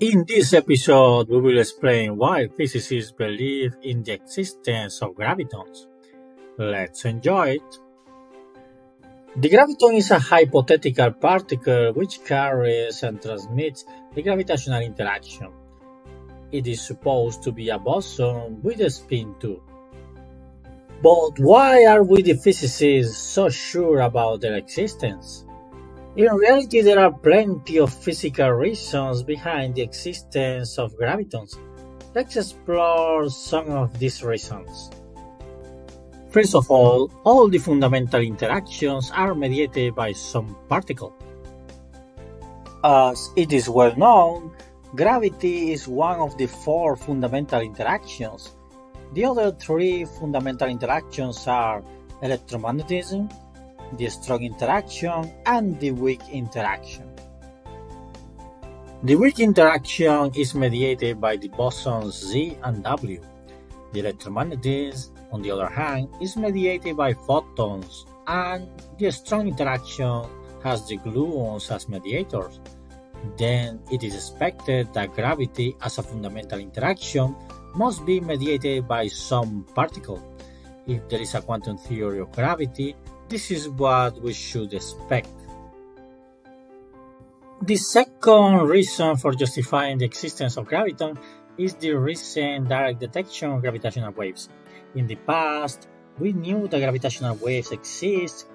In this episode, we will explain why physicists believe in the existence of gravitons. Let's enjoy it. The graviton is a hypothetical particle which carries and transmits the gravitational interaction. It is supposed to be a boson with a spin 2. But why are we the physicists so sure about their existence? In reality, there are plenty of physical reasons behind the existence of gravitons. Let's explore some of these reasons. First of all, all the fundamental interactions are mediated by some particle. As it is well known, gravity is one of the four fundamental interactions. The other three fundamental interactions are electromagnetism, the strong interaction, and the weak interaction. The weak interaction is mediated by the bosons Z and W. The electromagnetism, on the other hand, is mediated by photons, and the strong interaction has the gluons as mediators. Then it is expected that gravity as a fundamental interaction must be mediated by some particle. If there is a quantum theory of gravity, this is what we should expect. The second reason for justifying the existence of graviton is the recent direct detection of gravitational waves. In the past, we knew that gravitational waves exist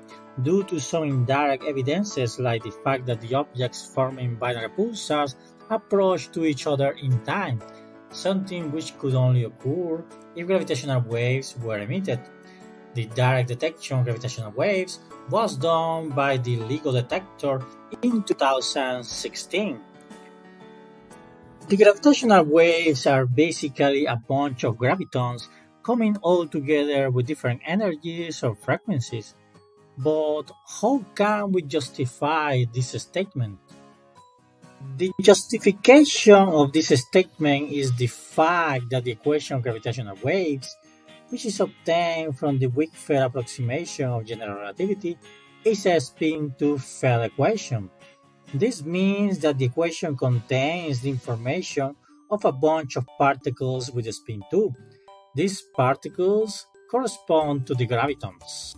due to some indirect evidences like the fact that the objects forming binary pulsars approach to each other in time, something which could only occur if gravitational waves were emitted. The direct detection of gravitational waves was done by the LIGO detector in 2016. The gravitational waves are basically a bunch of gravitons coming all together with different energies or frequencies. But how can we justify this statement? The justification of this statement is the fact that the equation of gravitational waves which is obtained from the Weak-field approximation of general relativity, is a spin-2 field equation. This means that the equation contains the information of a bunch of particles with a spin 2. These particles correspond to the gravitons.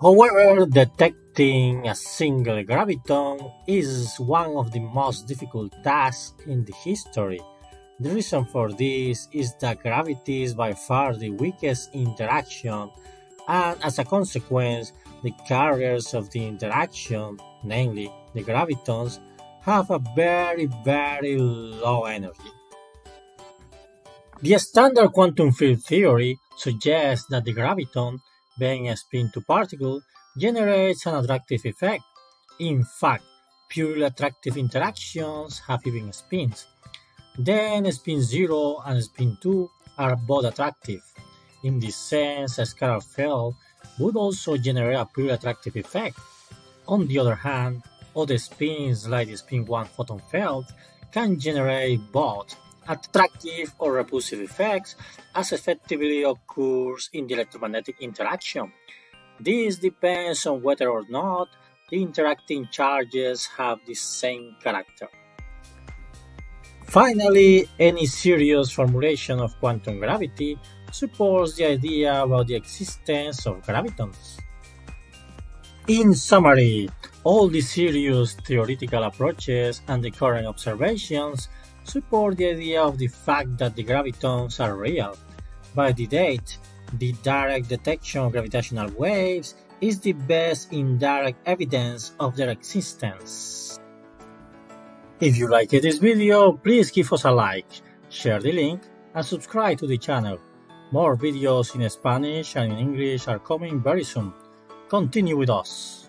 However, detecting a single graviton is one of the most difficult tasks in the history the reason for this is that gravity is by far the weakest interaction, and as a consequence, the carriers of the interaction, namely the gravitons, have a very, very low energy. The standard quantum field theory suggests that the graviton, being a spin 2 particle, generates an attractive effect. In fact, purely attractive interactions have even spins. Then spin 0 and spin 2 are both attractive. In this sense, a scalar field would also generate a pure attractive effect. On the other hand, other spins like the spin 1 photon field can generate both attractive or repulsive effects as effectively occurs in the electromagnetic interaction. This depends on whether or not the interacting charges have the same character. Finally, any serious formulation of quantum gravity supports the idea about the existence of gravitons. In summary, all the serious theoretical approaches and the current observations support the idea of the fact that the gravitons are real. By the date, the direct detection of gravitational waves is the best indirect evidence of their existence. If you liked this video, please give us a like, share the link, and subscribe to the channel. More videos in Spanish and in English are coming very soon. Continue with us.